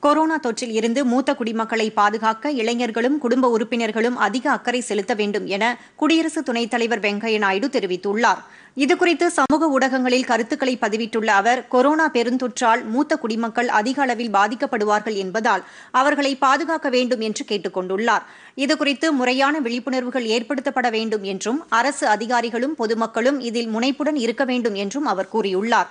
Corona தொற்றில் இருந்து மூத்த குடிமக்களை பாதுகாக்க இளைஞர்களும் குடும்ப உறுப்பினர்களும் அதிக அக்கறை செலுத்த வேண்டும் என குடியரசு துணைத் தலைவர் வெங்கையா நாயுடு தெரிவித்துள்ளார். இதுகுறித்து சமூக ஊடகங்களில் கருத்துக்களை பதிவிட்டுள்ள அவர் கொரோனா பெருந்தொற்றால் மூத்த குடிமக்கள் அதிக அளவில் பாதிக்கப்படுவார்கள் என்பதால் அவர்களை பாதுகாக்க வேண்டும் என்று கேட்டுக் கொண்டுள்ளார். இதுகுறித்து முறையான விழிப்புணர்வுகள் ஏற்படுத்தப்பட வேண்டும் என்றும் அரசு அதிகாரிகளும் பொதுமக்களும் இதில் முனைப்புடன் இருக்க வேண்டும் என்றும் அவர் கூறியுள்ளார்.